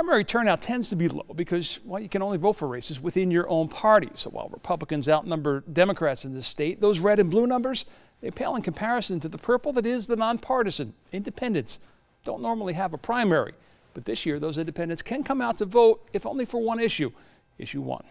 Primary turnout tends to be low because, well, you can only vote for races within your own party. So while Republicans outnumber Democrats in this state, those red and blue numbers, they pale in comparison to the purple that is the nonpartisan. Independents don't normally have a primary, but this year those independents can come out to vote, if only for one issue, issue one.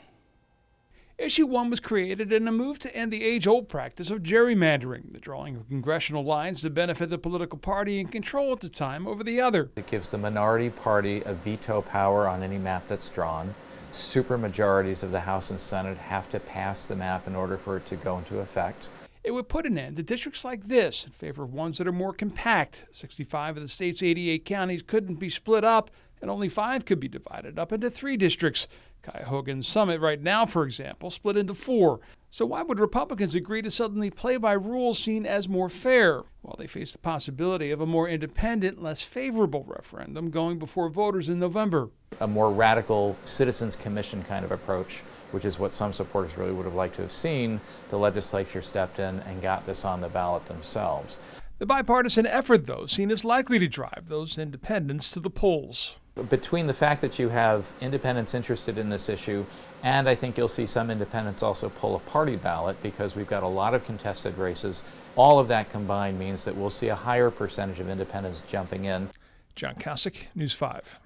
Issue 1 was created in a move to end the age old practice of gerrymandering, the drawing of congressional lines to benefit the political party in control at the time over the other. It gives the minority party a veto power on any map that's drawn. Supermajorities of the House and Senate have to pass the map in order for it to go into effect. It would put an end to districts like this in favor of ones that are more compact. 65 of the state's 88 counties couldn't be split up, and only five could be divided up into three districts. Cuyahoga Summit right now, for example, split into four. So why would Republicans agree to suddenly play by rules seen as more fair, while they face the possibility of a more independent, less favorable referendum going before voters in November? A more radical citizens commission kind of approach, which is what some supporters really would have liked to have seen. The legislature stepped in and got this on the ballot themselves. The bipartisan effort, though, seen as likely to drive those independents to the polls between the fact that you have independents interested in this issue, and I think you'll see some independents also pull a party ballot because we've got a lot of contested races. All of that combined means that we'll see a higher percentage of independents jumping in. John Kosich, News 5.